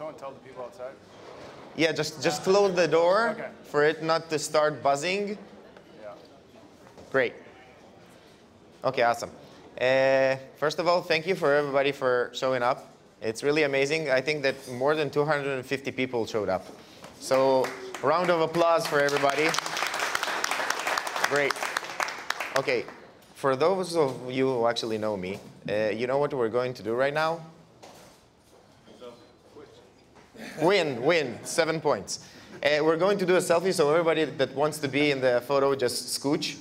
someone tell the people outside? Yeah, just, just close the door Okay. for it not to start buzzing. Yeah. Great. Okay, awesome. Uh, first of all, thank you for everybody for showing up. It's really amazing. I think that more than 250 people showed up. So round of applause for everybody. Great. Okay, for those of you who actually know me, uh, you know what we're going to do right now? Win, win, seven points. Uh, we're going to do a selfie, so everybody that wants to be in the photo, just scooch.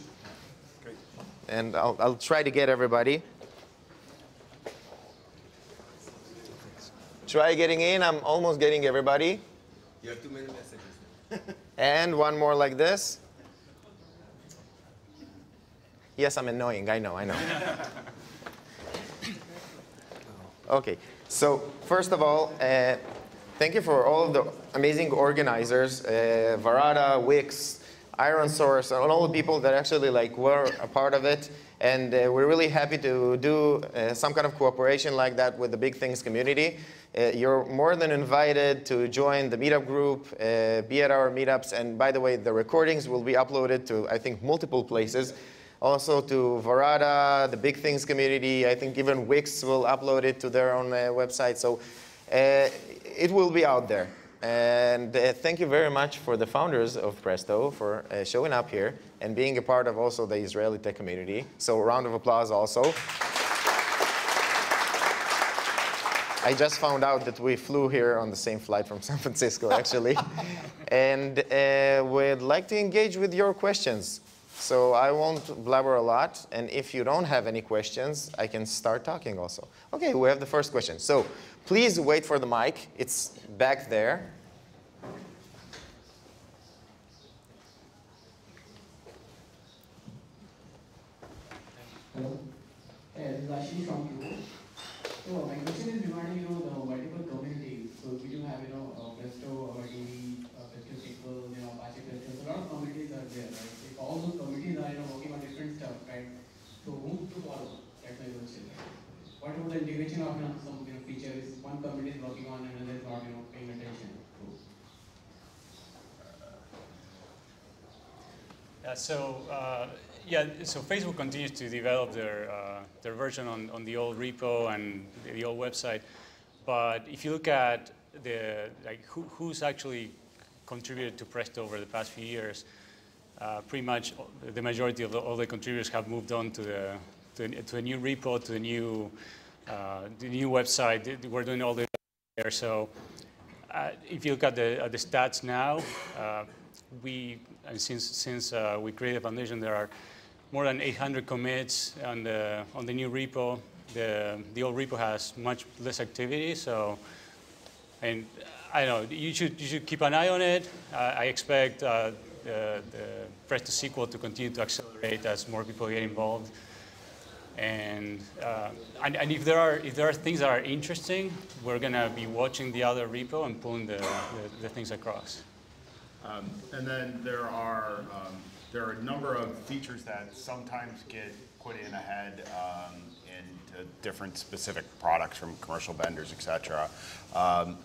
And I'll, I'll try to get everybody. Try getting in, I'm almost getting everybody. You have too many messages. And one more like this. Yes, I'm annoying, I know, I know. Okay, so first of all, uh, thank you for all the amazing organizers, uh, Varada, Wix, ironSource, and all the people that actually like were a part of it. And uh, we're really happy to do uh, some kind of cooperation like that with the Big Things community. Uh, you're more than invited to join the meetup group, uh, be at our meetups, and by the way, the recordings will be uploaded to, I think, multiple places. Also to Varada, the Big Things community, I think even Wix will upload it to their own uh, website. So uh, it will be out there. And uh, thank you very much for the founders of Presto for uh, showing up here and being a part of also the Israeli tech community. So a round of applause also. I just found out that we flew here on the same flight from San Francisco, actually. and uh, we'd like to engage with your questions. So I won't blabber a lot. And if you don't have any questions, I can start talking also. Okay, we have the first question. So please wait for the mic. It's back there. Hello. Hey, this is Ashish from Qubole. So my question is regarding, you know, the multiple communities. So we do have, you know, uh, Presto, Avadi, uh, Presto SQL, you know, Apache Presto. So a lot of communities are there, right? If all those communities are, you know, working on different stuff, right? So whom to follow? That's my question. What about the integration of, you know, some, you know, features one is working on and another is not, you know, paying attention? Yeah, so uh, yeah, so Facebook continues to develop their uh, their version on, on the old repo and the, old website. But if you look at the like who, who's actually contributed to Presto over the past few years, uh, pretty much the majority of the, all the contributors have moved on to the to, to a new repo, to a new the new website. We're doing all the there. So uh, if you look at the, at the stats now, uh, we since since uh, we created the Foundation, there are more than 800 commits on the on the new repo. The the old repo has much less activity, so and I know you should you should keep an eye on it. Uh, I expect uh, the, the Presto SQL to continue to accelerate as more people get involved. And, uh, and, and if there are if there are things that are interesting, we're gonna be watching the other repo and pulling the, the, the things across. Um, and then there are um, there are a number of features that sometimes get put in ahead um, into different specific products from commercial vendors, et cetera. Um,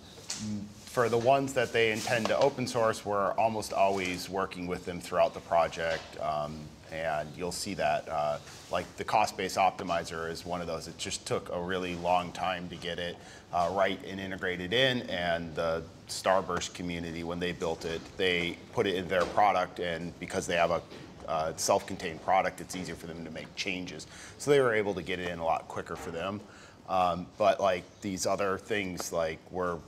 for the ones that they intend to open source, we're almost always working with them throughout the project. And you'll see that, uh, like the cost-based optimizer is one of those. It just took a really long time to get it uh, right and integrated in. And the Starburst community, when they built it, they put it in their product. And because they have a uh, self-contained product, it's easier for them to make changes. So they were able to get it in a lot quicker for them. Um, but like these other things, like we're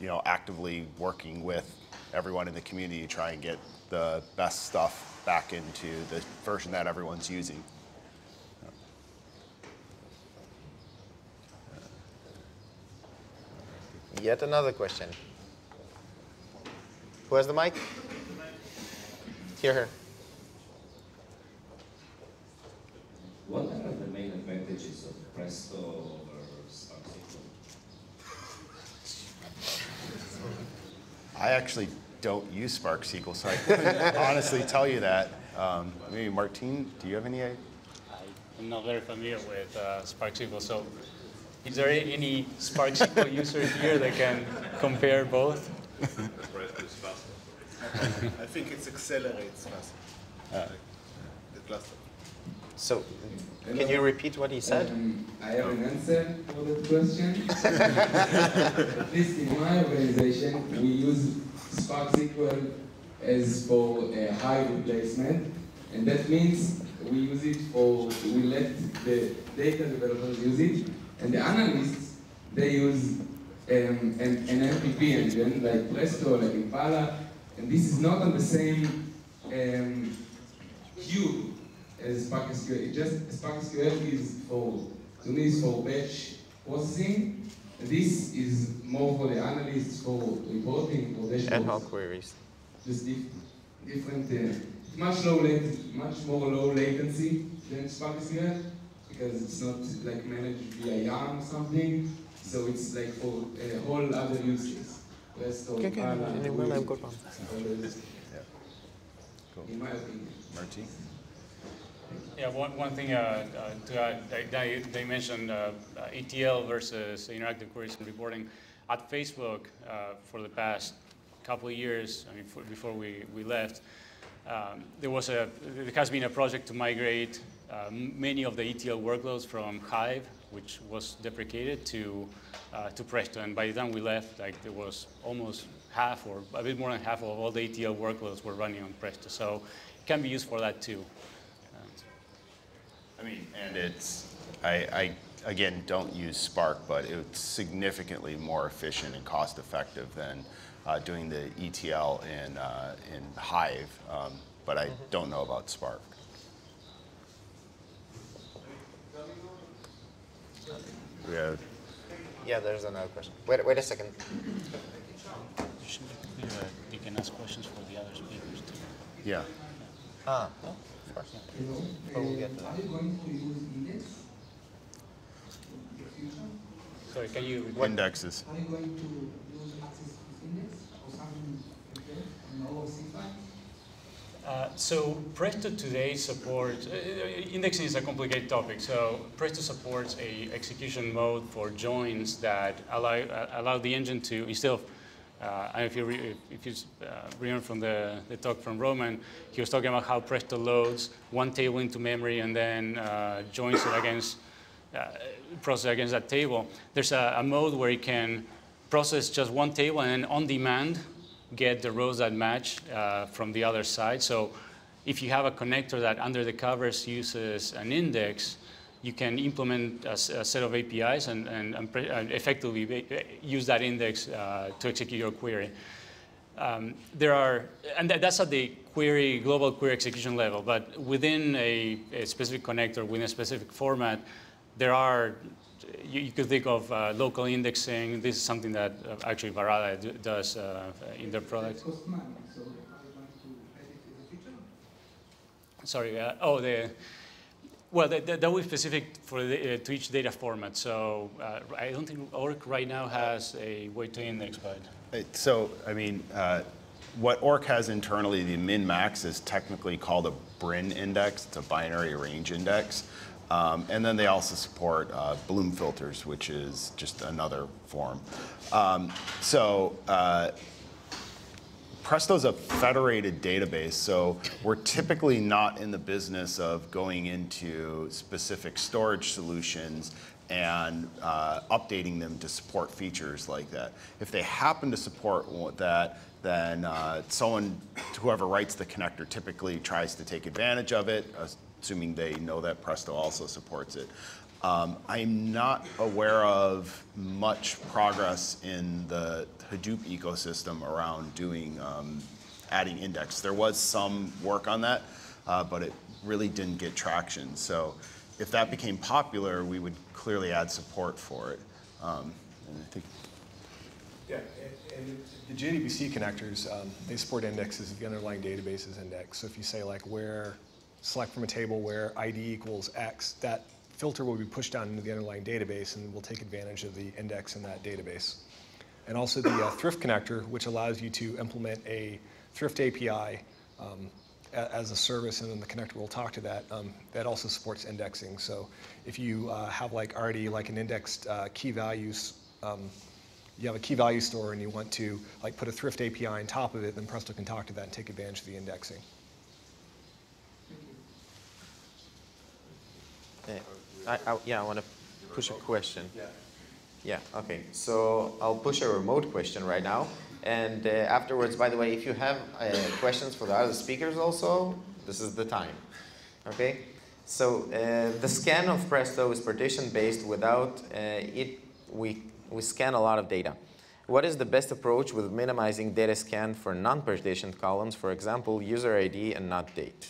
you know, actively working with everyone in the community to try and get the best stuff back into the version that everyone's using. Yet another question. Who has the mic? Hear her. What are the main advantages of Presto over Spark I actually don't use Spark SQL, so I couldn't honestly tell you that. Um, maybe Martin, do you have any? I'm not very familiar with uh, Spark SQL, so Is there any Spark SQL user here that can compare both? I think it accelerates faster. The cluster. So, can you repeat what he said? Um, I have an answer for that question. At least in my organization, we use Spark SQL as for a Hive replacement, and that means we use it for, we let the data developers use it, and the analysts, they use um, an, an MPP engine like Presto, like Impala, and this is not on the same um, queue as Spark SQL. It just Spark SQL is for to me is for batch processing. And this is more for the analysts for reporting for Ad hoc queries. Just dif- different, uh, much low lat- much more low latency than Spark SQL because it's not like managed via YARN or something. So it's like for a whole other use case. Presto, Okay, okay. Impala, Any Wix, I've got one. other use case, Cool. In my opinion. Marty? Yeah, one, one thing uh, uh, to add, they- they, mentioned uh, uh, ETL versus interactive queries and reporting. At Facebook, uh, for the past couple of years, I mean, for, before we, we left, um, there was a, there has been a project to migrate uh, many of the ETL workloads from Hive, which was deprecated, to, uh, to Presto. And by the time we left, like, there was almost half or a bit more than half of all the ETL workloads were running on Presto. So it can be used for that too. I mean, and it's, I, I, again, don't use Spark, but it's significantly more efficient and cost-effective than uh, doing the ETL in, uh, in Hive, um, but I don't know about Spark. We have, Yeah, there's another question. Wait, wait a second. You should be clear that you can ask questions for the other speakers too. yeah. Ah, no, of course. Hello. We'll get to Uh, Are you going to use index? in the future? Sorry, can you? What Indexes. Are you going to use access index or something like that on? Uh, so Presto today supports, uh, uh, indexing is a complicated topic, so Presto supports a execution mode for joins that allow, uh, allow the engine to, instead of, uh, I if you, re, if you uh, remember from the, the talk from Roman, he was talking about how Presto loads one table into memory and then uh, joins it against, uh, process against that table. There's a, a mode where you can process just one table and then on demand get the rows that match uh, from the other side. So if you have a connector that under the covers uses an index, you can implement a set of APIs and, and, and pre- and effectively use that index uh, to execute your query. Um, there are, and that, that's at the query, global query execution level, but within a, a specific connector, within a specific format, there are, you, you could think of uh, local indexing. This is something that uh, actually Varada does uh, in their product. Sorry, uh, oh, the, well, that, that that specific for the, uh, to each data format. So uh, I don't think Orc right now has a way to index, but It- So, I mean, uh, what ORC has internally, the min-max is technically called a Brin index. It's a binary range index. Um, and then they also support uh, Bloom filters, which is just another form. Um, so, uh, Presto's a federated database, so we're typically not in the business of going into specific storage solutions and uh, updating them to support features like that. If they happen to support that, then uh, someone, whoever writes the connector typically tries to take advantage of it, assuming they know that Presto also supports it. Um, I'm not aware of much progress in the Hadoop ecosystem around doing um, adding index. There was some work on that, uh, but it really didn't get traction. So if that became popular, we would clearly add support for it. Um, and I think Yeah, and, the JDBC connectors, um, they support indexes the underlying database is indexed. So if you say like where, select from a table where ID equals X, that filter will be pushed down into the underlying database and will take advantage of the index in that database. And also the uh, Thrift connector, which allows you to implement a Thrift API um, a- as a service, and then the connector will talk to that. Um, that also supports indexing. So if you uh, have like already like an indexed uh, key values, um, you have a key value store and you want to like put a Thrift API on top of it, then Presto can talk to that and take advantage of the indexing. I, I, yeah, I want to push a question. Yeah, okay. So I'll push a remote question right now. And uh, afterwards, by the way, if you have uh, questions for the other speakers also, this is the time. Okay? So uh, the scan of Presto is partition based. Without uh, it, we, we scan a lot of data. What is the best approach with minimizing data scan for non-partitioned columns, for example, user ID and not date?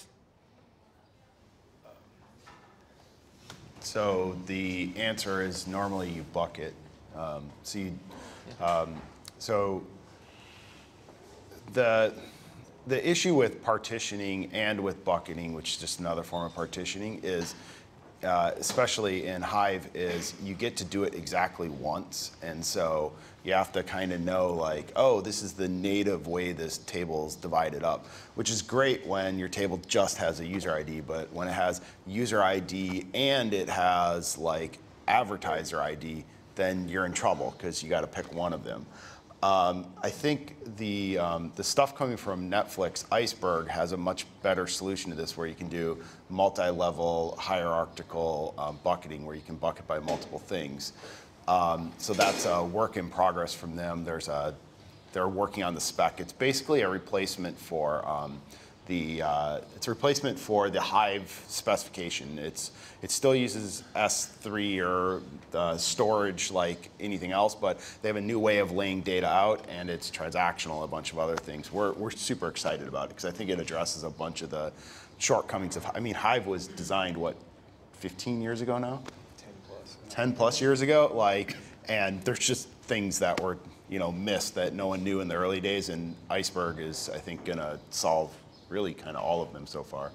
So the answer is normally you bucket. Um, so um, so the the issue with partitioning and with bucketing, which is just another form of partitioning, is uh, especially in Hive, is you get to do it exactly once, and so you have to kind of know like, oh, this is the native way this table is divided up, which is great when your table just has a user ID, but when it has user ID and it has like advertiser ID, then you're in trouble because you got to pick one of them. Um, I think the, um, the stuff coming from Netflix, Iceberg, has a much better solution to this where you can do multi-level hierarchical um, bucketing where you can bucket by multiple things. Um, so that's a work in progress from them. There's a, they're working on the spec. It's basically a replacement for um, the, uh, it's a replacement for the Hive specification. It's, it still uses S3 or uh, storage like anything else, but they have a new way of laying data out and it's transactional, a bunch of other things. We're, we're super excited about it because I think it addresses a bunch of the shortcomings of, I mean, Hive was designed, what, 15 years ago now? 10 plus years ago, like, and there's just things that were, you know, missed that no one knew in the early days, and Iceberg is, I think, gonna solve really kind of all of them so far.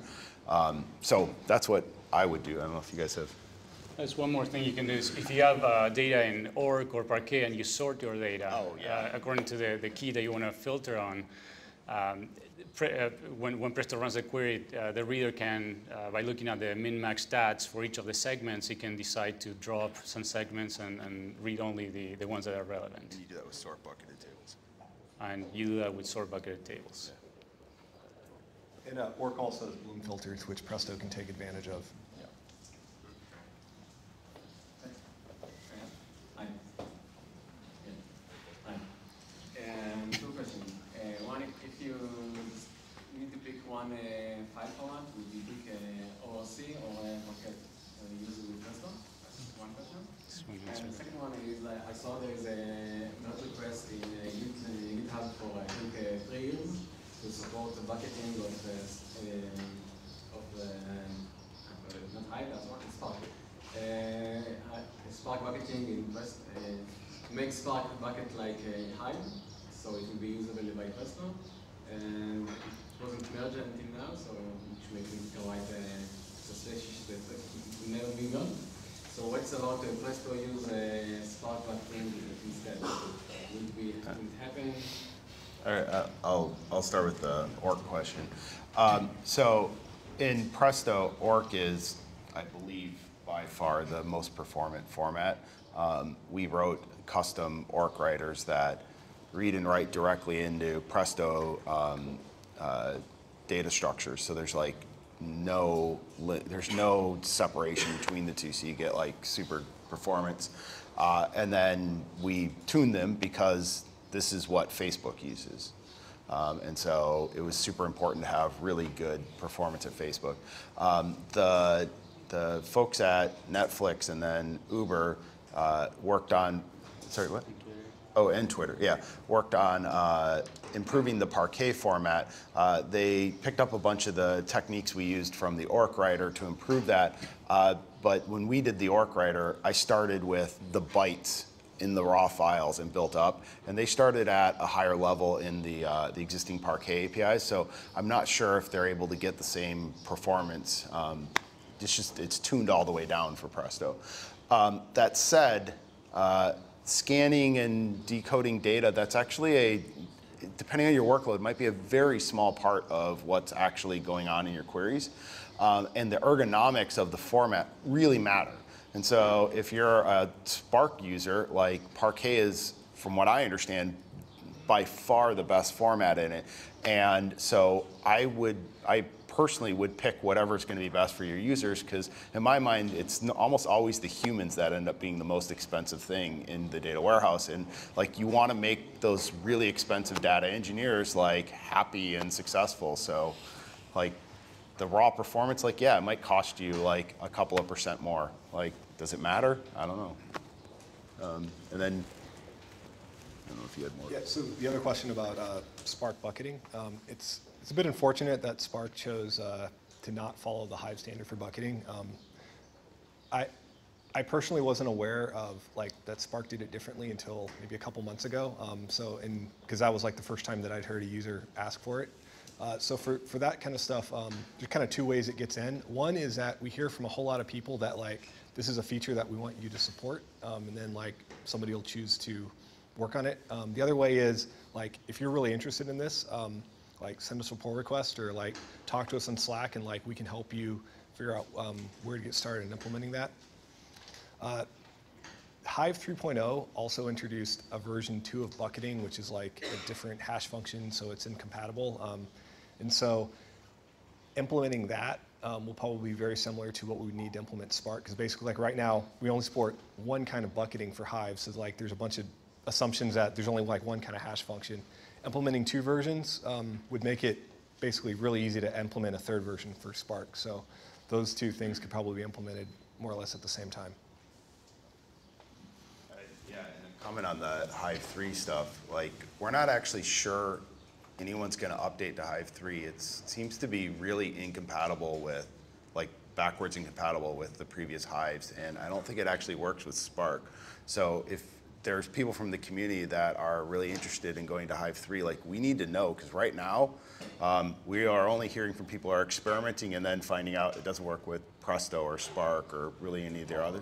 Um, so that's what I would do. I don't know if you guys have. There's one more thing you can do is if you have uh, data in Orc or Parquet and you sort your data Oh, yeah. uh, according to the, the key that you want to filter on, um, pre- uh, when, when Presto runs a query, uh, the reader can, uh, by looking at the min-max stats for each of the segments, he can decide to drop some segments and, and read only the, the ones that are relevant. And You do that with sort bucketed tables. And you do that with sort bucketed tables. And uh, Orc also has Bloom filters, which Presto can take advantage of. Hi. Yeah. Hi. Um, two questions. Uh, one, if, if you need to pick one uh, file format, would you pick uh, ORC or uh, Parquet? Uh, use it with Presto? That's one question. And the second one is uh, I saw there is a merge request in uh, uh, GitHub for I think uh, three years to support the bucketing of uh, s- um, of um, uh, not Hive, that's one, Spark. Uh, uh, Spark bucketing in Presto, uh, make Spark bucket like uh, Hive, so it will be usable by Presto. And it wasn't merged until now, so which makes me quite uh, suspicious that it will never be done. So what's about uh, Presto use uh, Spark bucketing instead? Would be would it happen? Uh, I'll, I'll start with the orc question. Um, so in Presto, orc is, I believe, by far the most performant format. Um, we wrote custom orc writers that read and write directly into Presto um, uh, data structures. So there's like no there's no separation between the two, so you get like super performance. Uh, and then we tune them because this is what Facebook uses. Um, and so it was super important to have really good performance at Facebook. Um, the, the folks at Netflix and then Uber uh, worked on, sorry, what? Oh, and Twitter, yeah. Worked on uh, improving the Parquet format. Uh, they picked up a bunch of the techniques we used from the Orc Writer to improve that. Uh, but when we did the Orc Writer, I started with the bytes in the raw files and built up. And they started at a higher level in the, uh, the existing Parquet APIs. So I'm not sure if they're able to get the same performance. Um, it's just, it's tuned all the way down for Presto. Um, that said, uh, scanning and decoding data, that's actually a, depending on your workload, might be a very small part of what's actually going on in your queries. Um, and the ergonomics of the format really matter. And so if you're a Spark user, like Parquet is, from what I understand, by far the best format in it. And so I would, I personally would pick whatever's going to be best for your users because in my mind it's almost always the humans that end up being the most expensive thing in the data warehouse. And like you want to make those really expensive data engineers like happy and successful. So like the raw performance like yeah it might cost you like a couple of percent more like does it matter i don't know um, and then i don't know if you had more Yeah, so the other question about uh, Spark bucketing, um, it's, it's a bit unfortunate that Spark chose uh, to not follow the Hive standard for bucketing. Um, I, I personally wasn't aware of like that Spark did it differently until maybe a couple months ago. Um, so, and because that was like the first time that I'd heard a user ask for it. Uh, so for, for that kind of stuff, um, there's kind of two ways it gets in. One is that we hear from a whole lot of people that like this is a feature that we want you to support, um, and then like somebody will choose to work on it. Um, the other way is like if you're really interested in this, um, like send us a pull request or like talk to us on Slack, and like we can help you figure out um, where to get started in implementing that. Uh, Hive 3.0 also introduced a version 2 of bucketing, which is like a different hash function, so it's incompatible. Um, and so implementing that um, will probably be very similar to what we would need to implement Spark, because basically, like right now, we only support one kind of bucketing for Hive, so like there's a bunch of assumptions that there's only like one kind of hash function. Implementing two versions um, would make it basically really easy to implement a third version for Spark. So those two things could probably be implemented more or less at the same time. Yeah, and comment on the Hive 3 stuff, like, we're not actually sure anyone's gonna update to Hive 3. It's, it seems to be really incompatible with, like, backwards incompatible with the previous Hives, and I don't think it actually works with Spark. So if there's people from the community that are really interested in going to Hive 3, like, we need to know, because right now, um, we are only hearing from people who are experimenting and then finding out it doesn't work with Presto or Spark or really any of their other,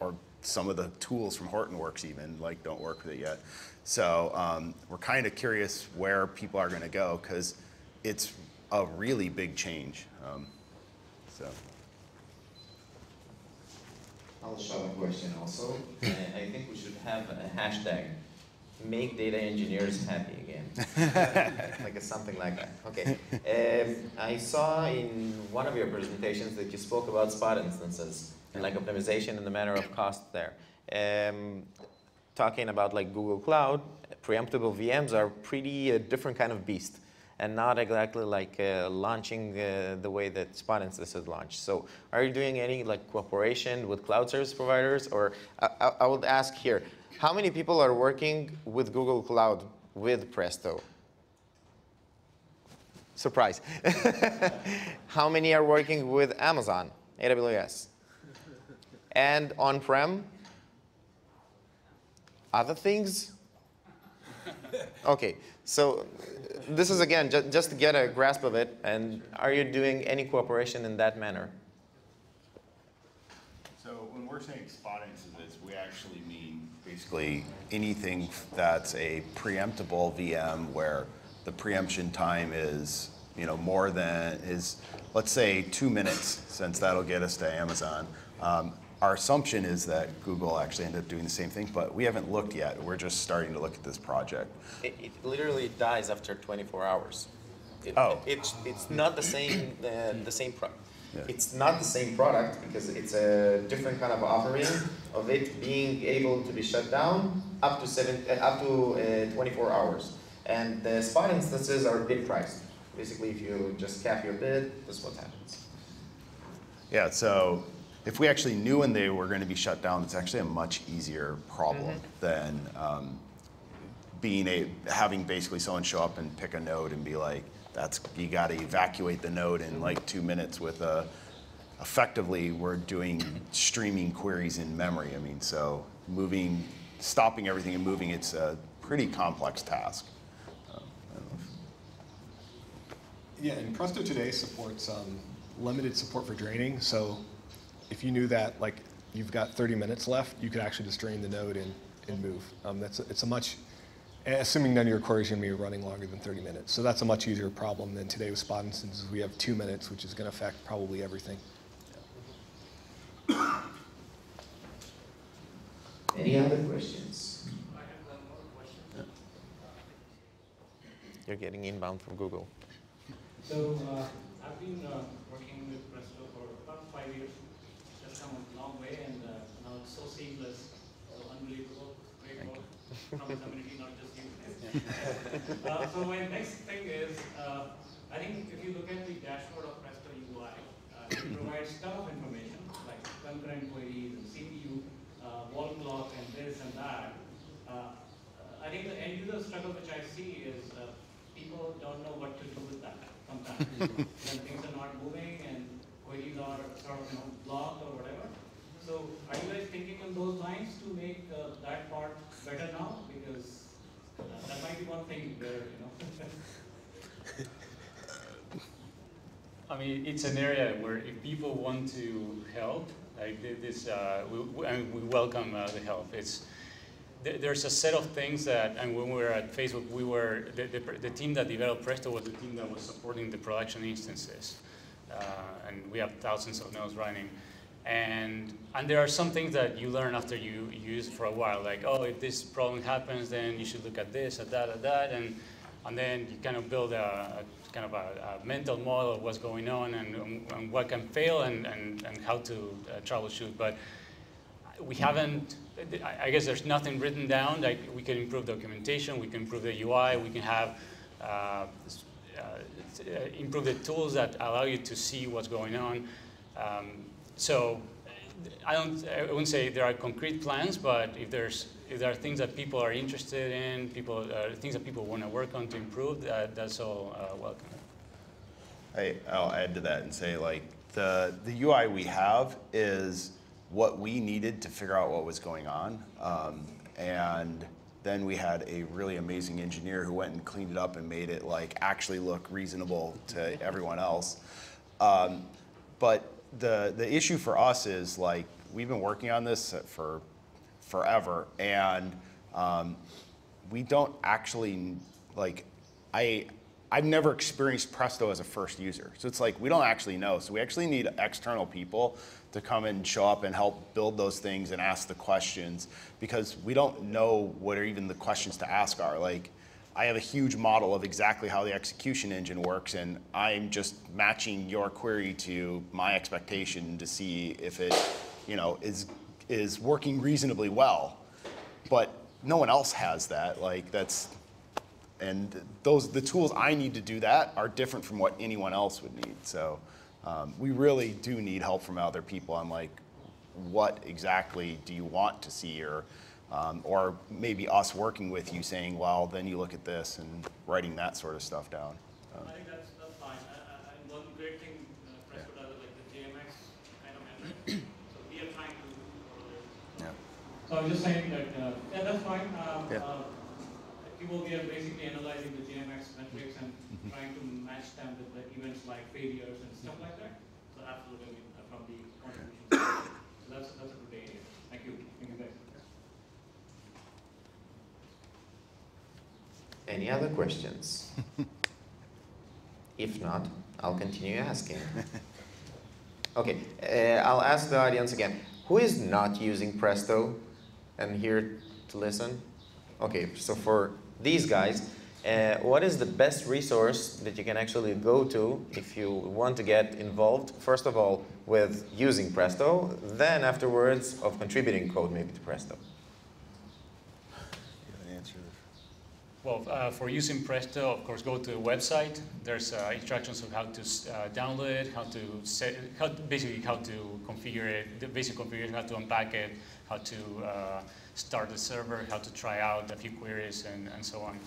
or some of the tools from Hortonworks even like don't work with it yet. So um, we're kind of curious where people are going to go because it's a really big change. Um, so I'll show a question also. Uh, I think we should have a hashtag, make data engineers happy again. like a, something like that. Okay. Um, I saw in one of your presentations that you spoke about spot instances and like optimization and the matter of cost there. Um, talking about like Google Cloud, preemptible VMs are pretty uh, different kind of beast and not exactly like uh, launching uh, the way that spot instances launch. So are you doing any like cooperation with cloud service providers? Or I, I would ask here, how many people are working with Google Cloud with Presto? Surprise. how many are working with Amazon, AWS? And on-prem? Other things? Okay, so this is again ju just to get a grasp of it. And are you doing any cooperation in that manner? So when we're saying spot instances, we actually mean basically anything that's a preemptible VM where the preemption time is, you know, more than is, let's say two minutes, since that'll get us to Amazon. Um, our assumption is that Google actually ended up doing the same thing, but we haven't looked yet. We're just starting to look at this project. It, it literally dies after 24 hours. It, Oh. It's, it's not the same, uh, the same product. Yeah. It's not the same product because it's a different kind of offering of it being able to be shut down up to seven, uh, up to uh, 24 hours. And the spot instances are bid priced. Basically, if you just cap your bid, this is what happens. Yeah, so if we actually knew when they were going to be shut down, it's actually a much easier problem than um, being a having basically someone show up and pick a node and be like, "That's you got to evacuate the node in like two minutes." With a effectively, we're doing streaming queries in memory. I mean, so moving, stopping everything and moving, it's a pretty complex task. Um, I don't know if- Yeah, and Presto today supports um, limited support for draining. So if you knew that like you've got 30 minutes left, you could actually just drain the node and, and move. Um, that's a, it's a much assuming none of your queries are going to be running longer than 30 minutes. So that's a much easier problem than today with spot instances. We have two minutes, which is going to affect probably everything. Any other questions? You're getting inbound from Google. So uh, I've been uh, working with Presto for about five years. Just come a long way, and uh, now it's so seamless, so unbelievable, great work from the community, not just you. uh, so my next thing is, uh, I think if you look at the dashboard of Presto UI, uh, it provides ton of information like concurrent queries and CPU, uh, wall clock, and this and that. Uh, I think the end user struggle which I see is uh, people don't know what to do with that sometimes. when things are not moving and queries are sort of you know, blocked or whatever. So are you guys thinking on those lines to make uh, that part better now? Because uh, that might be one thing where, you know. I mean, it's an area where if people want to help, like this, uh, we, we, we welcome uh, the help. It's there's a set of things that, and when we were at Facebook, we were, the, the, the, team that developed Presto was the team that was supporting the production instances. Uh, and we have thousands of nodes running. And, and there are some things that you learn after you use for a while, like, oh, if this problem happens, then you should look at this, at that, at that. And, and then you kind of build a, a kind of a, a, mental model of what's going on and, and what can fail and, and, and how to uh, troubleshoot. But we haven't, I guess there's nothing written down, like we can improve documentation, we can improve the UI, we can have, uh, uh, improve the tools that allow you to see what's going on. Um, so I don't, I wouldn't say there are concrete plans, but if there's, if there are things that people are interested in, people, uh, things that people want to work on to improve, that, that's all uh, welcome. I, I'll add to that and say like the, the UI we have is what we needed to figure out what was going on. Um, and then we had a really amazing engineer who went and cleaned it up and made it like actually look reasonable to everyone else. Um, but the the issue for us is like we've been working on this for forever, and um, we don't actually like I. I've never experienced Presto as a first user. So it's like we don't actually know. So we actually need external people to come and show up and help build those things and ask the questions because we don't know what are even the questions to ask are. Like, I have a huge model of exactly how the execution engine works, and I'm just matching your query to my expectation to see if it, you know, is is working reasonably well. But no one else has that. Like that's, and those the tools I need to do that are different from what anyone else would need. So um, we really do need help from other people on like what exactly do you want to see or um, or maybe us working with you saying, well, then you look at this and writing that sort of stuff down. Um, I think that's, that's fine. and one great thing uh, Presto does is like the JMX kind of metric. so we are trying to. Yeah. So I was just saying that, uh, yeah, that's fine. Um, yeah. Uh, people, we are basically analyzing the JMX metrics and mm-hmm. trying to match them with the events like failures and stuff like that. So absolutely uh, from the contribution. so that's, that's a good idea. Thank you. Thank you guys. Any other questions? if not, I'll continue asking. Okay, uh, I'll ask the audience again. Who is not using Presto and here to listen? Okay, so for these guys, uh, what is the best resource that you can actually go to if you want to get involved, first of all, with using Presto, then afterwards of contributing code maybe to Presto? Well, uh, for using Presto, of course, go to the website. There's uh, instructions of how to uh, download it, how to set, how to, basically how to configure it, the basic configuration, how to unpack it, how to uh, start the server, how to try out a few queries, and, and so on.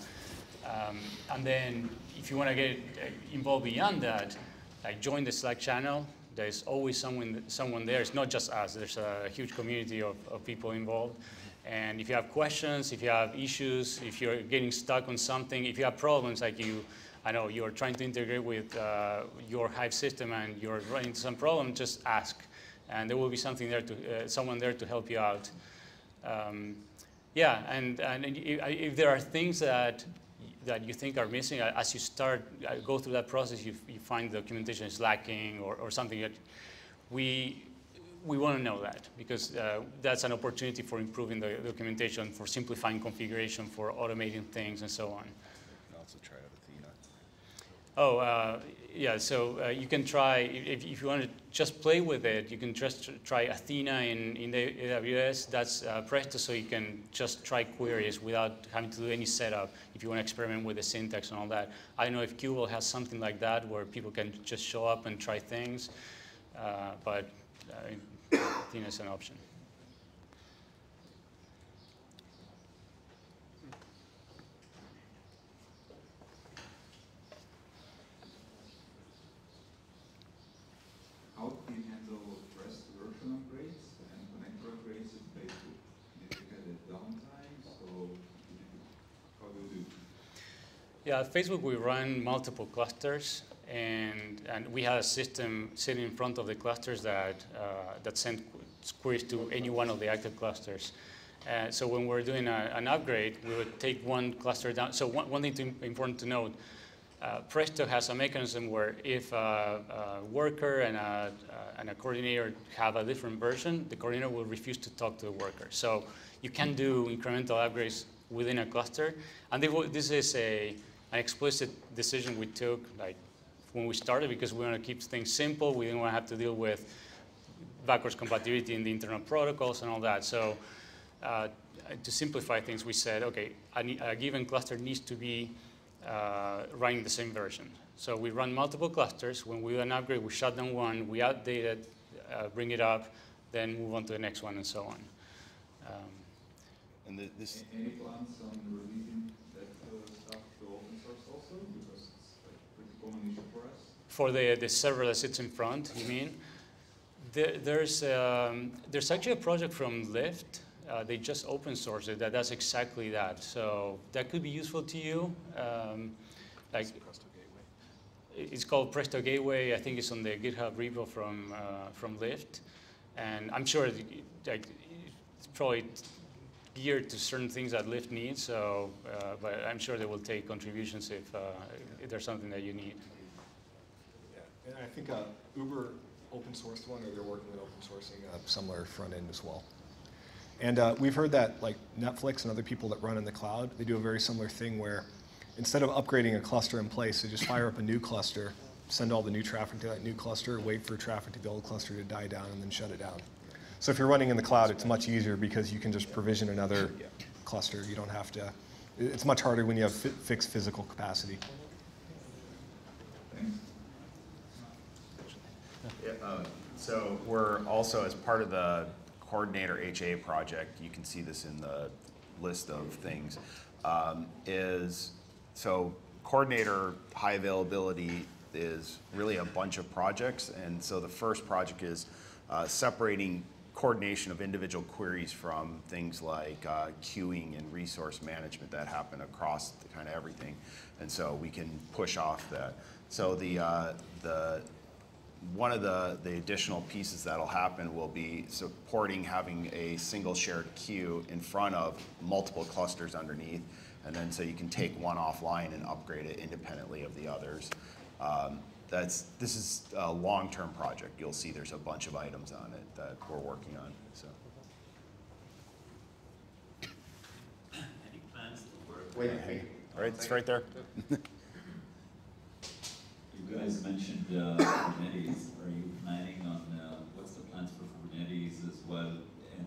Um, and then if you want to get uh, involved beyond that, like join the Slack channel. There's always someone, someone there. It's not just us. There's a huge community of, of people involved. And if you have questions, if you have issues, if you're getting stuck on something, if you have problems like you, I know you're trying to integrate with uh, your Hive system and you're running into some problem, just ask. And there will be something there to, uh, someone there to help you out. Um, Yeah, and, and if, there are things that that you think are missing, uh, as you start uh, go through that process, you, you find the documentation is lacking or, or something that we we want to know that because uh, that's an opportunity for improving the documentation, for simplifying configuration, for automating things, and so on. You can also try out Athena. Oh, uh, yeah, so uh, you can try, if, if you want to just play with it, you can just try Athena in, in the AWS. That's uh, Presto, so you can just try queries without having to do any setup if you want to experiment with the syntax and all that. I don't know if Qubole has something like that where people can just show up and try things, uh, but uh, Athena is an option. How do you handle REST version upgrades and connector upgrades in Facebook? Did you get a downtime? So how do you do? Yeah, at Facebook we run multiple clusters, and and we have a system sitting in front of the clusters that uh, that send queries to any one of the active clusters. Uh, so when we're doing a, an upgrade, we would take one cluster down. So one, one thing to, important to note, uh, Presto has a mechanism where if a, a worker and a, and a coordinator have a different version, the coordinator will refuse to talk to the worker. So you can do incremental upgrades within a cluster. And this is a, an explicit decision we took like when we started because we want to keep things simple. We didn't want to have to deal with backwards compatibility in the internal protocols and all that. So uh, to simplify things, we said, okay, a, a given cluster needs to be uh, running the same version. So we run multiple clusters. When we do an upgrade, we shut down one, we update it, uh, bring it up, then move on to the next one, and so on. Um, and the, this Any plans on releasing that uh, stuff to open source also? Because it's like pretty common issue for the, the server that sits in front, you mean? There, there's, um, there's actually a project from Lyft uh, they just open sourced it that does exactly that. So that could be useful to you. Um, like it's called Presto Gateway. I think it's on the GitHub repo from uh, from Lyft, and I'm sure like it's probably geared to certain things that Lyft needs. So, uh, but I'm sure they will take contributions if, uh, if there's something that you need. And I think uh, Uber open sourced one, or they're working on open sourcing a similar front end as well. And uh, we've heard that like Netflix and other people that run in the cloud, they do a very similar thing where instead of upgrading a cluster in place, they just fire up a new cluster, send all the new traffic to that new cluster, wait for traffic to the old cluster to die down, and then shut it down. So if you're running in the cloud, it's much easier because you can just provision another cluster. You don't have to. It's much harder when you have fi fixed physical capacity. Yeah, uh, so we're also, as part of the coordinator HA project, you can see this in the list of things, um, is so coordinator high availability is really a bunch of projects. And so the first project is uh, separating coordination of individual queries from things like uh, queuing and resource management that happen across kind of everything. And so we can push off that. So the, uh, the one of the, the additional pieces that'll happen will be supporting having a single shared queue in front of multiple clusters underneath. And then so you can take one offline and upgrade it independently of the others. Um, that's, this is a long-term project. You'll see there's a bunch of items on it that we're working on. So. Any plans to work? Wait, hey, right, it's right there. You guys mentioned uh, Kubernetes. Are you planning on, uh, what's the plans for Kubernetes as well? And,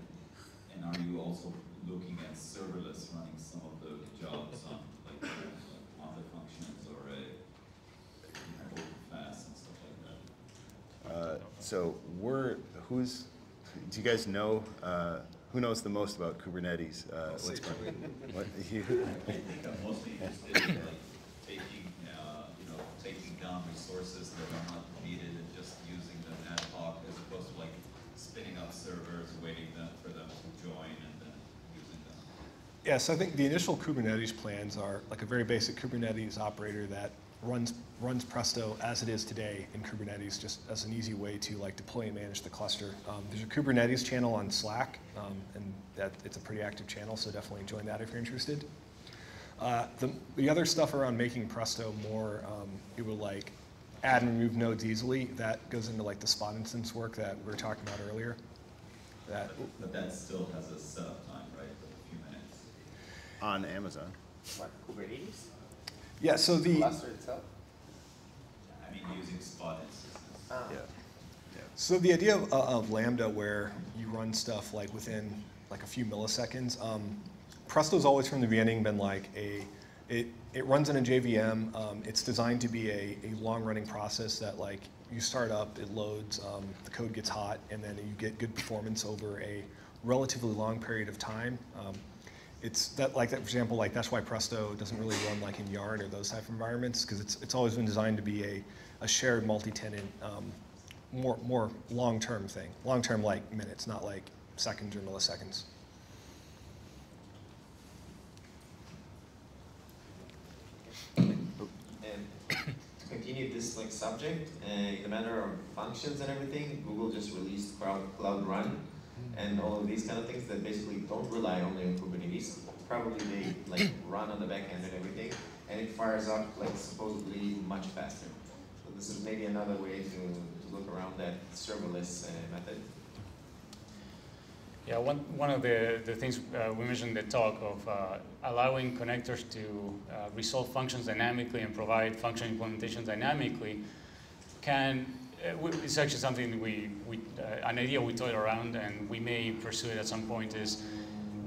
and are you also looking at serverless running some of the jobs on like, uh, like Mongo functions or a you know, fast and stuff like that? Uh, so we're, who's, do you guys know, uh, who knows the most about Kubernetes? Uh, what's going on? What, you? I think I'm mostly interested in like taking, uh, you know, taking down resources that are not needed and just using them ad hoc as opposed to like spinning up servers, waiting them for them to join and then using them. Yes, I think the initial Kubernetes plans are like a very basic Kubernetes operator that runs runs Presto as it is today in Kubernetes, just as an easy way to like deploy and manage the cluster. Um, there's a Kubernetes channel on Slack, um, and that it's a pretty active channel, so definitely join that if you're interested. Uh, the, the other stuff around making Presto more, um, it will like add and remove nodes easily. That goes into like the spot instance work that we were talking about earlier. That, But that still has a setup time, right, a few minutes? On Amazon. What, Kubernetes? yeah, so the, Cluster itself? I mean, using spot instances. Ah. Yeah. So the idea of, uh, of Lambda, where you run stuff like within like a few milliseconds, um, Presto's always from the beginning been like a, it, it runs in a JVM. Um, it's designed to be a, a long-running process that like you start up, it loads, um, the code gets hot, and then you get good performance over a relatively long period of time. Um, it's that like that for example like that's why Presto doesn't really run like in Yarn or those type of environments because it's it's always been designed to be a, a shared multi-tenant um, more more long-term thing long-term like minutes not like seconds or milliseconds And to continue this like subject, uh, in the matter of functions and everything, Google just released Cloud, Cloud Run and all of these kind of things that basically don't rely only on Kubernetes. Probably they like run on the back end and everything, and it fires up like supposedly much faster. So this is maybe another way to, to look around that serverless uh, method. Yeah, one, one of the, the things uh, we mentioned in the talk of uh, allowing connectors to uh, resolve functions dynamically and provide function implementation dynamically can, uh, it's actually something we, we uh, an idea we toyed around and we may pursue it at some point is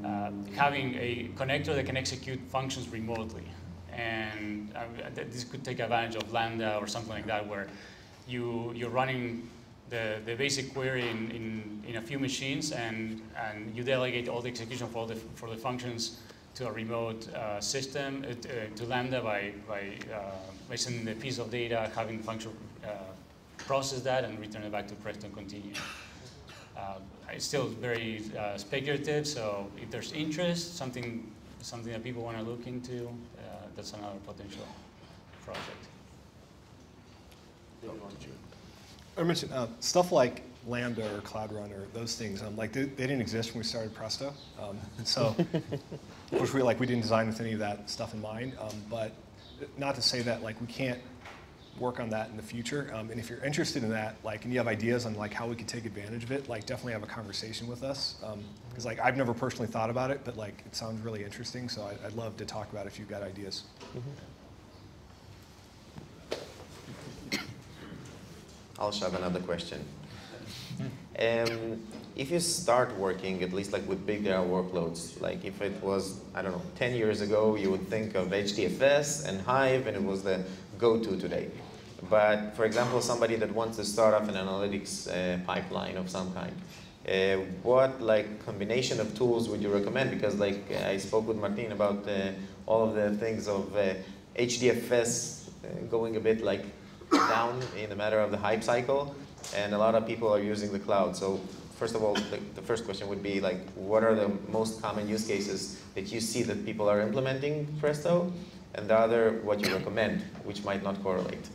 uh, having a connector that can execute functions remotely. And this could take advantage of Lambda or something like that where you, you're running the, the basic query in, in, in a few machines and, and you delegate all the execution for the, for the functions to a remote uh, system, uh, uh, to Lambda by, by, uh, by sending the piece of data, having the function uh, process that and return it back to Presto and continue. It's still very speculative, so if there's interest, something, something that people want to look into, that's another potential project. I mentioned uh, stuff like Lambda or Cloud Run or those things. Um, like they, they didn't exist when we started Presto, um, so of course we like we didn't design with any of that stuff in mind. Um, but not to say that like we can't work on that in the future. Um, and if you're interested in that, like, and you have ideas on like how we could take advantage of it, like definitely have a conversation with us. Because like I've never personally thought about it, but like it sounds really interesting. So I'd, I'd love to talk about it if you've got ideas. I'll shove another question. Um, if you start working, at least like with big data workloads, like if it was, I don't know, 10 years ago, you would think of HDFS and Hive, and it was the go-to today. But for example, somebody that wants to start off an analytics uh, pipeline of some kind, uh, what like combination of tools would you recommend? Because like uh, I spoke with Martin about uh, all of the things of uh, HDFS uh, going a bit like down in the matter of the hype cycle, and a lot of people are using the cloud. So first of all, the, the first question would be like, what are the most common use cases that you see that people are implementing Presto? And the other, what you recommend, which might not correlate.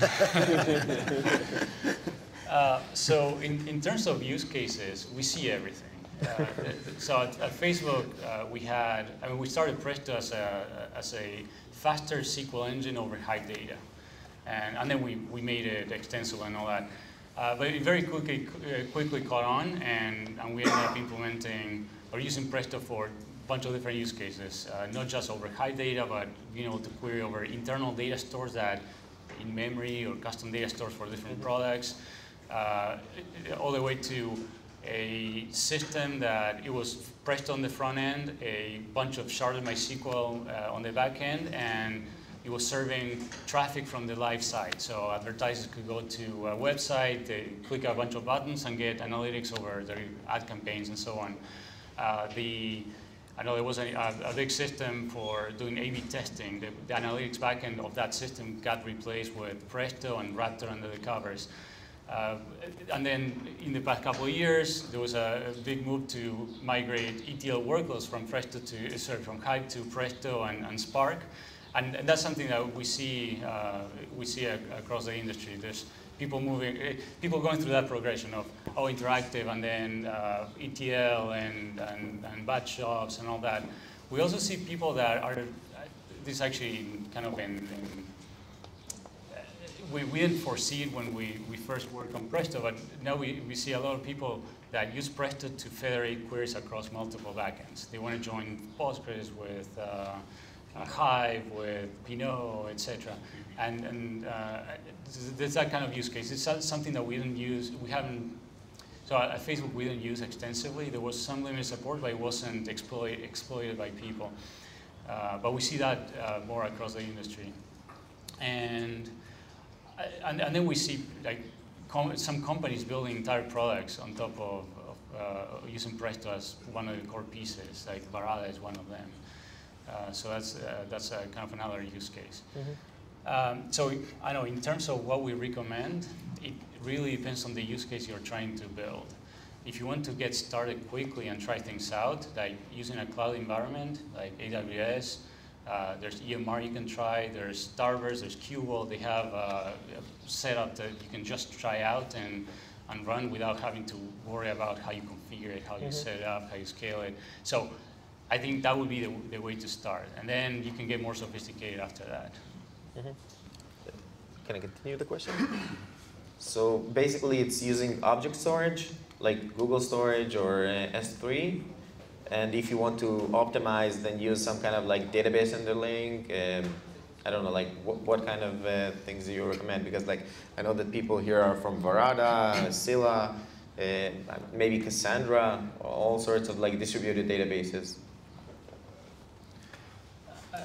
Uh, so in, in terms of use cases, we see everything. Uh, so at, at Facebook, uh, we had, I mean, we started Presto as a, as a faster SQL engine over Hive data. And, and then we, we made it extensible and all that. Uh, but it very quickly, uh, quickly caught on, and, and we ended up implementing or using Presto for a bunch of different use cases, uh, not just over Hive data, but being able to query over internal data stores that in memory or custom data stores for different products, uh, all the way to a system that it was Presto on the front end, a bunch of sharded MySQL uh, on the back end, and it was serving traffic from the live site. So advertisers could go to a website, they click a bunch of buttons and get analytics over their ad campaigns and so on. Uh, the, I know there was a, a, a big system for doing A-B testing. The, the analytics backend of that system got replaced with Presto and Raptor under the covers. Uh, and then in the past couple of years, there was a, a, big move to migrate ETL workloads from Presto to, sorry, from Hive to Presto and, and Spark. And, and, that's something that we see, uh, we see across the industry. There's people moving, eh, people going through that progression of, oh, interactive and then uh, ETL and, and, and batch jobs and all that. We also see people that are, this actually kind of in, in we, we didn't foresee it when we, we first worked on Presto, but now we, we see a lot of people that use Presto to federate queries across multiple backends. They want to join Postgres with uh, Hive, with Pinot, etc. And, and uh, there's that kind of use case. It's something that we didn't use, we haven't, so at Facebook we didn't use extensively. There was some limited support, but it wasn't exploit, exploited by people. Uh, but we see that uh, more across the industry. And and, and then we see like com some companies building entire products on top of, of uh, using Presto as one of the core pieces, like Varada is one of them. Uh, so that's, uh, that's a kind of another use case. Mm -hmm. um, so I know in terms of what we recommend, it really depends on the use case you're trying to build. If you want to get started quickly and try things out, like using a cloud environment like AWS, uh, there's EMR you can try, there's Starburst, there's Qubole. They have uh, a setup that you can just try out and, and run without having to worry about how you configure it, how you mm -hmm. set it up, how you scale it. So I think that would be the, the way to start. And then you can get more sophisticated after that. Mm -hmm. Can I continue the question? so basically it's using object storage, like Google Storage or uh, S3, and if you want to optimize, then use some kind of like database underlaying. Um, I don't know, like what, what kind of uh, things do you recommend? Because like I know that people here are from Varada, Scylla, uh, maybe Cassandra, all sorts of like distributed databases.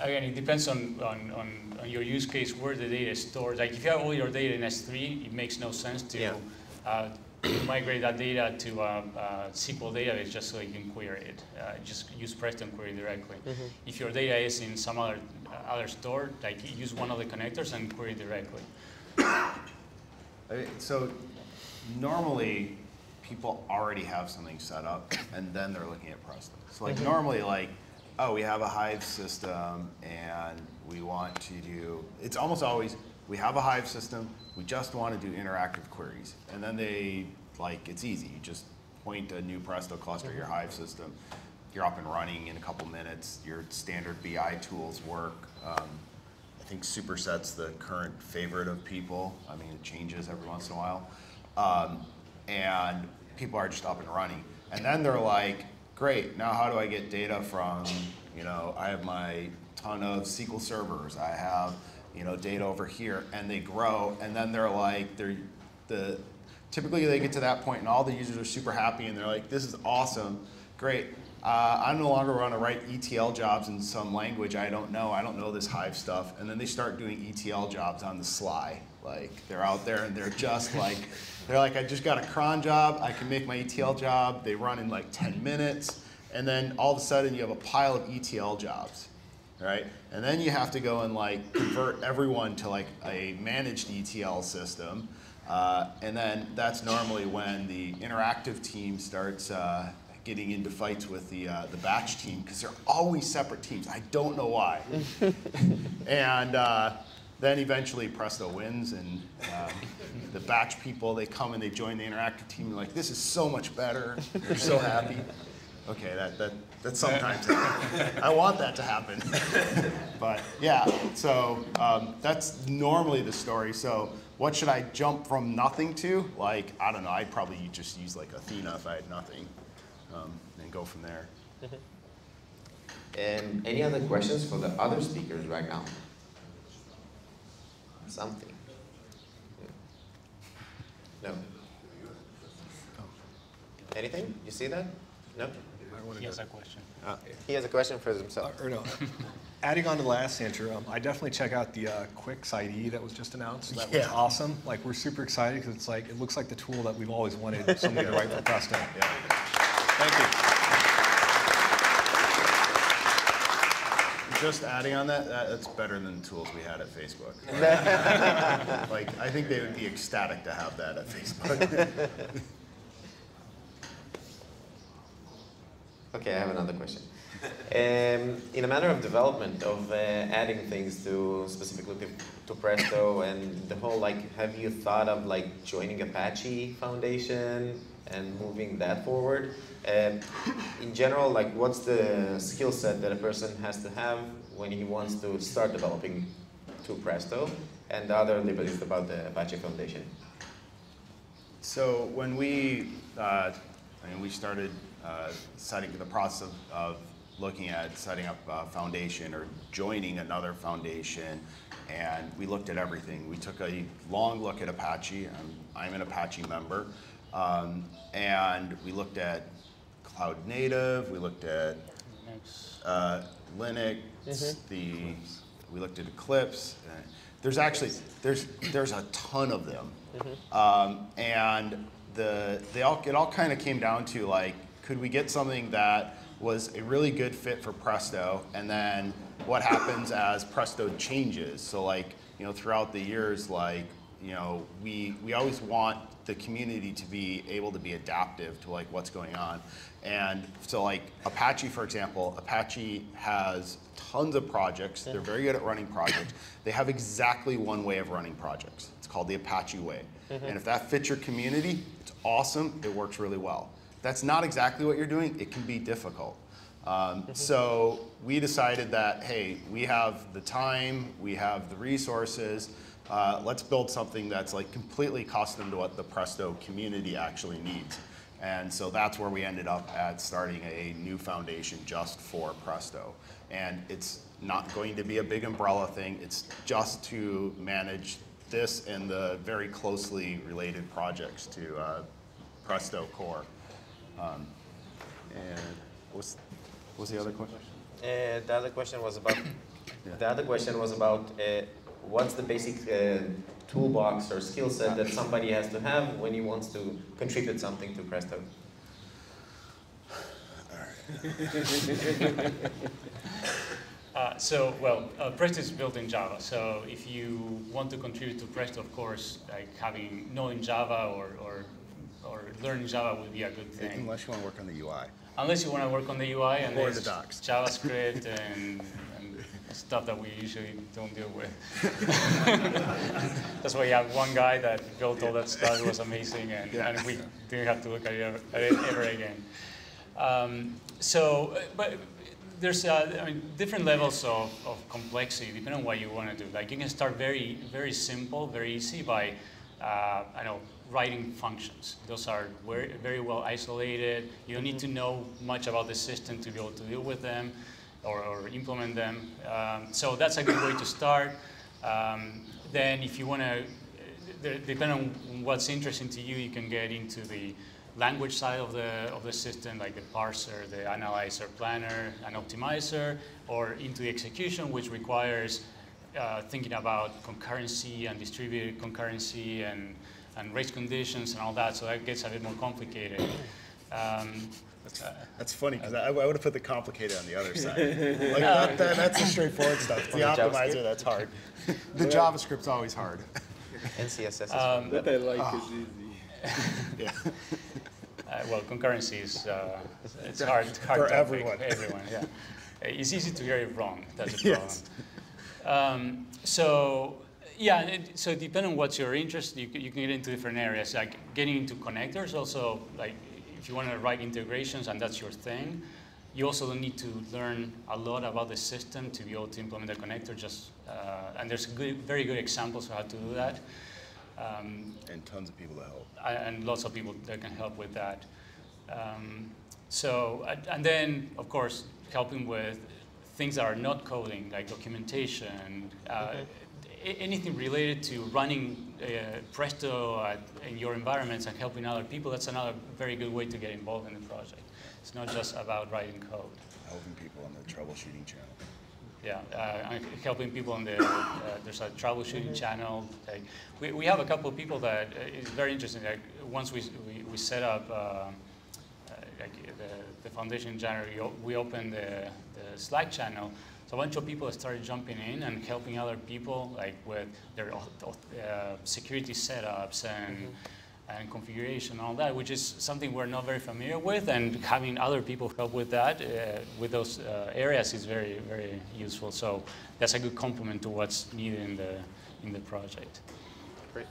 Again, it depends on, on, on, on, your use case where the data is stored. Like if you have all your data in S3, it makes no sense to yeah. uh, migrate that data to a, a, SQL database just so you can query it. Uh, just use Presto query directly. Mm -hmm. If your data is in some other uh, other store, like use one of the connectors and query directly. so normally people already have something set up and then they're looking at Presto. So like mm -hmm. normally like, oh, we have a Hive system and we want to do, it's almost always, we have a Hive system, we just want to do interactive queries. And then they, like, it's easy. You just point a new Presto cluster at your Hive system. You're up and running in a couple minutes. Your standard BI tools work. Um, I think Superset's the current favorite of people. I mean, it changes every once in a while. Um, and people are just up and running. And then they're like, great, now how do I get data from, you know, I have my ton of SQL servers. I have you know, data over here, and they grow, and then they're like, they're the typically they get to that point, and all the users are super happy, and they're like, this is awesome, great. Uh, I'm no longer want to write ETL jobs in some language I don't know. I don't know this Hive stuff, and then they start doing ETL jobs on the sly. Like they're out there and they're just like, they're like, I just got a cron job. I can make my ETL job. They run in like 10 minutes, and then all of a sudden you have a pile of ETL jobs right? And then you have to go and like convert everyone to like a managed ETL system. Uh, and then that's normally when the interactive team starts uh, getting into fights with the, uh, the batch team because they're always separate teams. I don't know why. and uh, then eventually Presto wins and um, the batch people, they come and they join the interactive team. They're like, this is so much better. They're so happy. Okay, that, that, that sometimes I want that to happen. but yeah, so um, that's normally the story. So what should I jump from nothing to? Like, I don't know, I'd probably just use like Athena if I had nothing um, and go from there. And any other questions for the other speakers right now? Something. No. Anything? You see that? No? He has a question. Uh, he has a question for himself. Uh, or no. Adding on to the last answer, um, I definitely check out the uh, Quix IDE that was just announced. That yeah. was awesome. Like we're super excited because it's like it looks like the tool that we've always wanted somebody to write for Presto. Yeah. Thank you. just adding on that, that, that's better than the tools we had at Facebook. like, I think they would be ecstatic to have that at Facebook. Okay, I have another question. Um, in a matter of development of uh, adding things to specifically to, to Presto and the whole like, have you thought of like joining Apache Foundation and moving that forward? Um, in general, like what's the skill set that a person has to have when he wants to start developing to Presto? And the other is about the Apache Foundation. So when we, uh, I mean, we started uh, setting the process of, of looking at setting up a foundation or joining another foundation, and we looked at everything. We took a long look at Apache. I'm, I'm an Apache member, um, and we looked at cloud native. We looked at uh, Linux. Mhm. The we looked at Eclipse. Uh, There's actually there's there's a ton of them, um, and the they all it all kind of came down to like could we get something that was a really good fit for Presto, and then what happens as Presto changes? So like you know throughout the years, like you know we we always want the community to be able to be adaptive to like what's going on, and so like Apache, for example, Apache has tons of projects. They're very good at running projects. They have exactly one way of running projects. It's called the Apache way, Mhm. and if that fits your community, it's awesome. It works really well that's not exactly what you're doing, it can be difficult. Um, so we decided that, hey, we have the time, we have the resources, uh, let's build something that's like completely custom to what the Presto community actually needs. And so that's where we ended up at starting a new foundation just for Presto. And it's not going to be a big umbrella thing, it's just to manage this and the very closely related projects to uh, Presto Core. Um, and what's, what's the other question? Uh, the other question was about. The other question was about uh, what's the basic uh, toolbox or skill set that somebody has to have when he wants to contribute something to Presto. Uh, so, well, uh, Presto is built in Java. So if you want to contribute to Presto, of course, like having knowing Java or, or, or learning Java would be a good thing. Unless you want to work on the UI. Unless you want to work on the UI and Or the docs. JavaScript and, and stuff that we usually don't deal with. That's why you have one guy that built all that stuff. It was amazing, and, and we didn't have to look at it ever, at it ever again. Um, so, but there's uh, I mean, different levels of, of complexity depending on what you want to do. Like you can start very, very simple, very easy by, uh, I know, writing functions. Those are very, very well isolated. You don't need to know much about the system to be able to deal with them or, or implement them. Um, so that's a good way to start. Um, then if you want to, depending on what's interesting to you, you can get into the language side of the, of the system, like the parser, the analyzer, planner, and optimizer, or into the execution, which requires uh, thinking about concurrency and distributed concurrency and, and race conditions and all that, so that gets a bit more complicated. Um, That's, that's funny because I, I would have put the complicated on the other side. Like that, that, that's the straightforward stuff. The the optimizer JavaScript? that's hard. The JavaScript's always hard. And CSS is Um, fun. That I like Oh. is easy. Yeah. Uh, well, concurrency is uh, it's hard, hard For topic. everyone. Everyone, yeah. It's easy to hear it wrong. That's the problem. Yes. Um, so yeah, it, so depending on what's your interest, you, can- you can get into different areas. Like getting into connectors, also like if you want to write integrations and that's your thing, you also don't need to learn a lot about the system to be able to implement a connector. Just uh, and there's good, very good examples of how to do that. Um, and tons of people to help. And lots of people that can help with that. Um, so, and- and then, of course, helping with things that are not coding, like documentation, uh, a- anything related to running uh, Presto at, in your environments and helping other people, that's another very good way to get involved in the project. It's not just about writing code. Helping people on the troubleshooting channel. Yeah, uh, and helping people on the, uh, there's a troubleshooting channel. Like, we, we have a couple of people that uh, is very interesting. Like, once we, we, we set up uh, uh, like the, the foundation in January, we o- we opened the, the Slack channel. So a bunch of people started jumping in and helping other people, like with their uh, security setups and. Mm-hmm and configuration and all that, which is something we're not very familiar with, and having other people help with that, uh, with those uh, areas is very, very useful. So that's a good complement to what's needed in the, in the project. Great.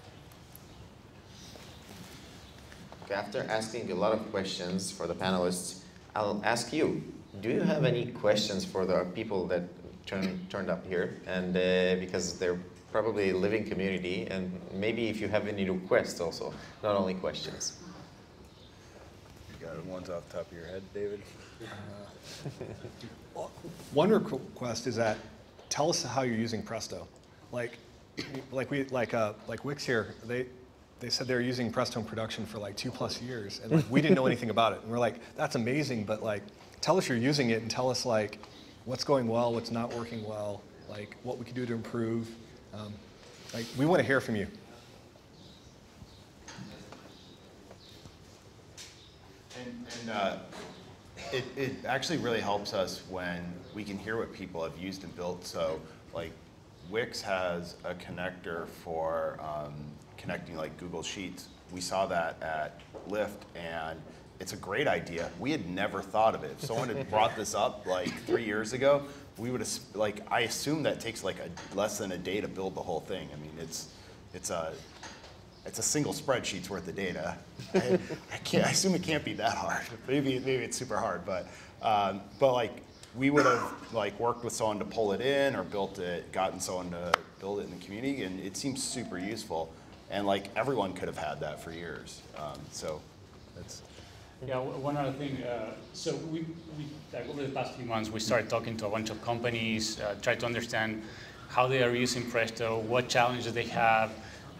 Okay, after asking a lot of questions for the panelists, I'll ask you, do you have any questions for the people that turn, turned up here? And uh, because they're probably a living community, and maybe if you have any requests also, not only questions. You got ones off the top of your head, David? Uh, one request is that tell us how you're using Presto. Like, like we like uh, like Wix here, they they said they were using Presto in production for like two plus years, and like, we didn't know anything about it. And we're like, that's amazing, but like, tell us you're using it and tell us like what's going well, what's not working well, like what we can do to improve. Um, like, we want to hear from you. And, and uh, it, it actually really helps us when we can hear what people have used and built. So, like, Wix has a connector for um, connecting like Google Sheets. We saw that at Lyft, and it's a great idea. We had never thought of it. If someone had brought this up like three years ago, we would have like I assume that takes like a less than a day to build the whole thing. I mean, it's it's a it's a single spreadsheet's worth of data. I, I can't I assume it can't be that hard. Maybe maybe it's super hard, but um, but like we would have like worked with someone to pull it in or built it, gotten someone to build it in the community, and it seems super useful. And like everyone could have had that for years. Um, so that's yeah, one other thing. Uh, so we, we like over the past few months, we started talking to a bunch of companies, uh, try to understand how they are using Presto, what challenges they have,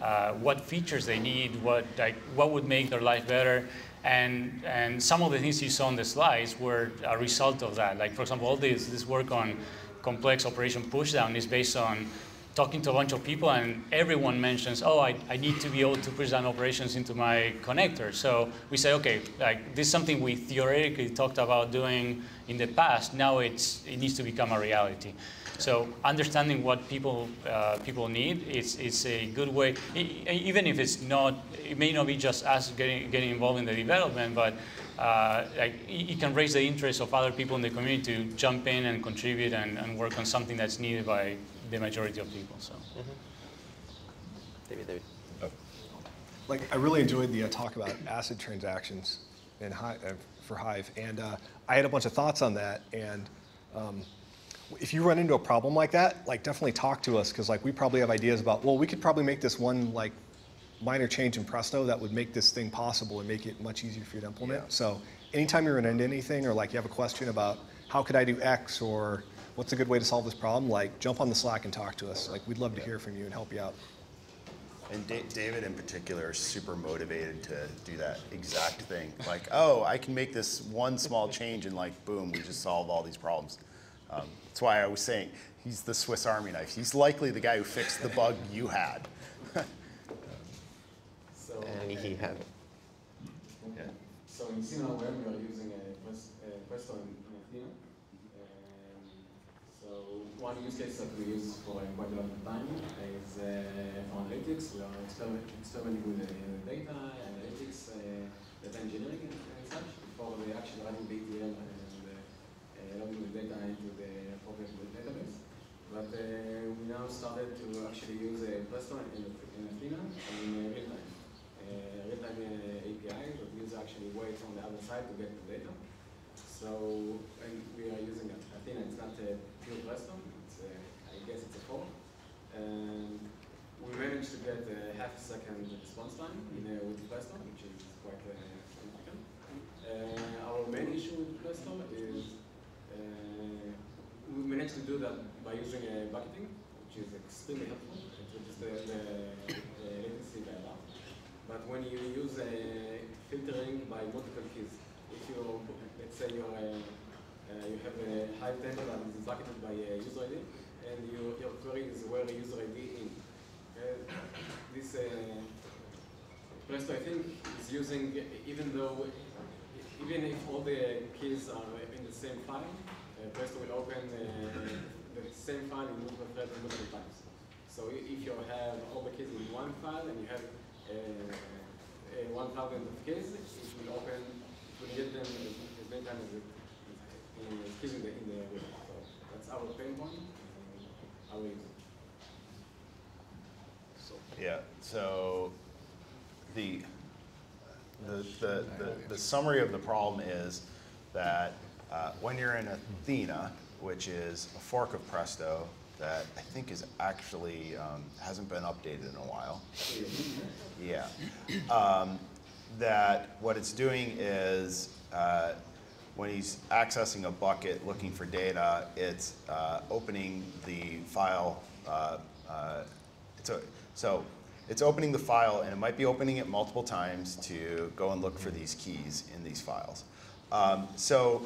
uh, what features they need, what like what would make their life better. And, and some of the things you saw on the slides were a result of that. Like, for example, all this, this work on complex operation pushdown is based on talking to a bunch of people and everyone mentions, oh, I, I need to be able to push down operations into my connector. So we say, okay, like this is something we theoretically talked about doing in the past. Now it's, it needs to become a reality. So understanding what people uh, people need is it's a good way. Even if it's not, it may not be just us getting getting involved in the development, but uh, like it can raise the interest of other people in the community to jump in and contribute and, and work on something that's needed by the majority of people. So, mm -hmm. David, David. Oh. Like I really enjoyed the uh, talk about ACID transactions in Hive, uh, for Hive, and uh, I had a bunch of thoughts on that. And um, if you run into a problem like that, like definitely talk to us because like we probably have ideas about. Well, we could probably make this one like minor change in Presto that would make this thing possible and make it much easier for you to implement. Yeah. So anytime you run into anything or like you have a question about how could I do X or what's a good way to solve this problem, like jump on the Slack and talk to us. Like we'd love to hear from you and help you out. And David in particular is super motivated to do that exact thing. Like, oh, I can make this one small change and like, boom, we just solve all these problems. Um, that's why I was saying he's the Swiss Army knife. He's likely the guy who fixed the bug you had. so, and he had it. Yeah. So in SimilarWeb, we are using a Presto in one use case that we use for quite a lot of time is uh, for analytics. We are experimenting with uh, data, analytics, uh, data engineering and, and, such before we actually running ETL and uh, loading the data into the appropriate database. But uh, we now started to actually use a Presto in, in Athena in real time. real time API that user actually waits on the other side to get the data. So we are using Athena. It's not a pure Presto guess it's a four. And we managed to get a half a second response time in, uh, with Presto, which is quite uh, significant. Uh, our main issue with Presto is uh, we managed to do that by using a bucketing, which is extremely helpful. It reduces the, the, the latency by a lot. But when you use a filtering by multiple keys, if you, let's say you're uh, you have a Hive table that is bucketed by a user ID, and your, your query is where user ID in. Uh, this uh, Presto, I think, is using, even though, even if all the keys are in the same file, uh, Presto will open uh, the same file in multiple times. So if you have all the keys in one file and you have uh, uh, 1,000 of keys, it will open, it will get them as, as many times as it in, the, in the. So that's our pain point, our reason. So Yeah, so the, the, the, the, the summary of the problem is that uh, when you're in Athena, which is a fork of Presto that I think is actually, um, hasn't been updated in a while. Yeah. Um, that what it's doing is uh, when he's accessing a bucket looking for data, it's uh, opening the file. Uh, uh, it's a, so it's opening the file, and it might be opening it multiple times to go and look for these keys in these files. Um, so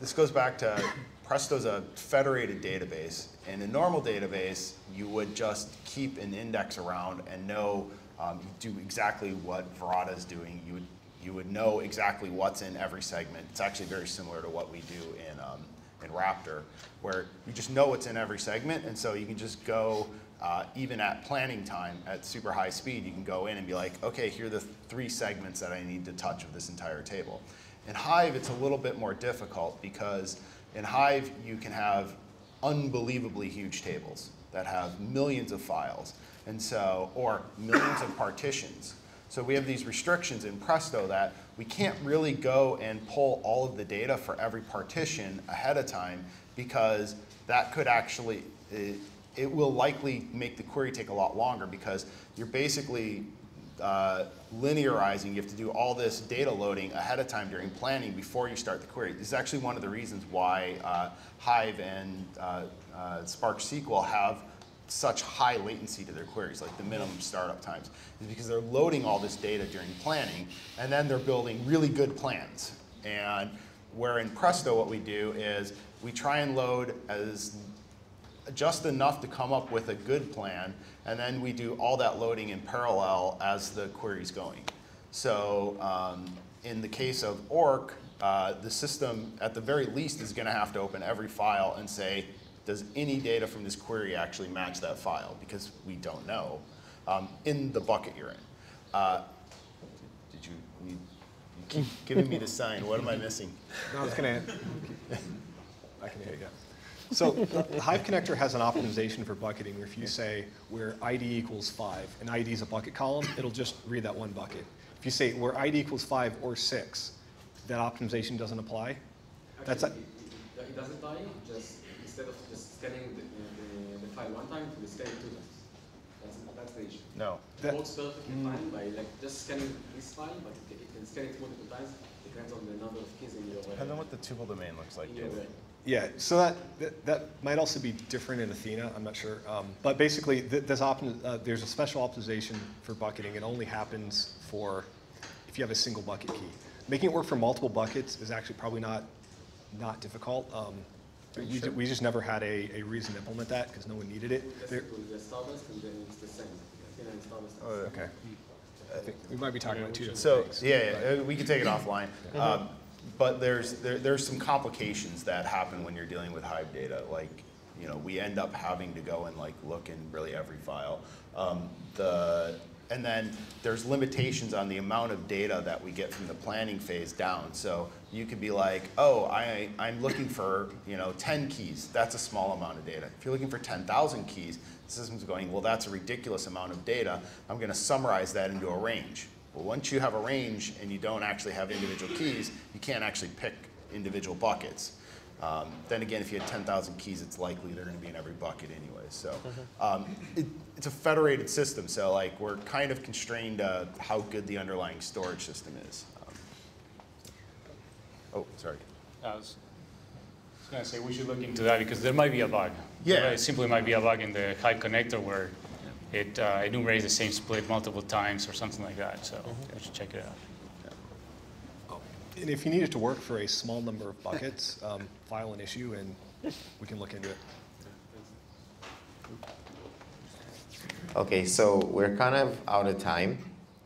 this goes back to Presto's a federated database. In a normal database, you would just keep an index around and know, um, do exactly what Varada is doing. You would, you would know exactly what's in every segment. It's actually very similar to what we do in, um, in Raptor, where you just know what's in every segment, and so you can just go, uh, even at planning time at super high speed, you can go in and be like, okay, here are the three segments that I need to touch of this entire table. In Hive, it's a little bit more difficult because in Hive, you can have unbelievably huge tables that have millions of files, and so, or millions of partitions. So we have these restrictions in Presto that we can't really go and pull all of the data for every partition ahead of time because that could actually, it, it will likely make the query take a lot longer because you're basically uh, linearizing. You have to do all this data loading ahead of time during planning before you start the query. This is actually one of the reasons why uh, Hive and uh, uh, Spark SQL have such high latency to their queries, like the minimum startup times, is because they're loading all this data during planning, and then they're building really good plans. And where in Presto what we do is we try and load as just enough to come up with a good plan, and then we do all that loading in parallel as the query's going. So um, in the case of ORC, uh, the system at the very least is going to have to open every file and say, does any data from this query actually match that file? Because we don't know um, in the bucket you're in. Uh, did you need, you keep giving me the sign. What am I missing? No, I was going to, I can hear you. So the Hive connector has an optimization for bucketing where if you say where ID equals five and ID is a bucket column, it'll just read that one bucket. If you say where ID equals five or six, that optimization doesn't apply. That's a, it, it, it doesn't die, just instead of just scanning the, the, the file one time, we scan it two times. That's, that's the issue. No. It works perfectly fine by like just scanning this file, but it, it can scan it multiple times, It depends on the number of keys in your Depends on what the tuple domain looks like. in David. Yeah, so that, that, that might also be different in Athena, I'm not sure. Um, but basically, th there's, opti- uh, there's a special optimization for bucketing. It only happens for if you have a single bucket key. Making it work for multiple buckets is actually probably not, not difficult. Um, we, ju- we just never had a, a reason to implement that because no one needed it. There- with the Starburst and then it's the same. Athena and Starburst. are Oh, okay. I think we might be talking about two different So, things. yeah, yeah, we can take it offline. Um, But there's, there, there's some complications that happen when you're dealing with Hive data. Like, you know, we end up having to go and like look in really every file. Um, the, and then there's limitations on the amount of data that we get from the planning phase down. So you could be like, oh, I, I'm looking for, you know, 10 keys. That's a small amount of data. If you're looking for 10,000 keys, the system's going, well, that's a ridiculous amount of data. I'm going to summarize that into a range. Well, once you have a range and you don't actually have individual keys, you can't actually pick individual buckets. Um, then again, if you had 10,000 keys, it's likely they're going to be in every bucket anyway. So um, it, it's a federated system, so like we're kind of constrained to how good the underlying storage system is. Um, oh, sorry. I was, was going to say we should look into that because there might be a bug. Yeah. There simply might be a bug in the Hive connector where it uh, enumerates the same split multiple times or something like that. So I should check it out. And if you need it to work for a small number of buckets, um, file an issue and we can look into it. Okay, so we're kind of out of time.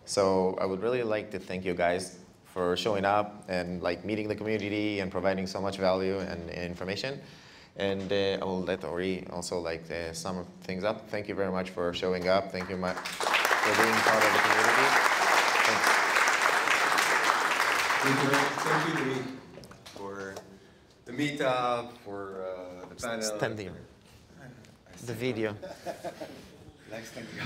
So I would really like to thank you guys for showing up and like meeting the community and providing so much value and, information. And uh, I will let Ori also like uh, sum things up. Thank you very much for showing up. Thank you much for being part of the community. Thank you, thank you, Louis, for the meetup, for uh, the panel. Stand there. The video. Next, thank you.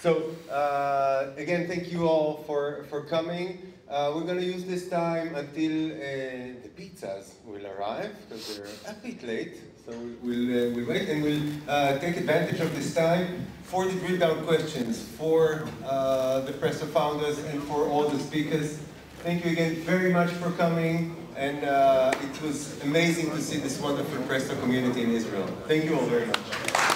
So, uh, again, thank you all for, for coming. Uh, we're going to use this time until uh, the pizzas will arrive, because they're a bit late. So we'll, uh, we'll wait and we'll uh, take advantage of this time for the drill down questions for uh, the Presto founders and for all the speakers. Thank you again very much for coming, and uh, it was amazing to see this wonderful Presto community in Israel. Thank you all very much.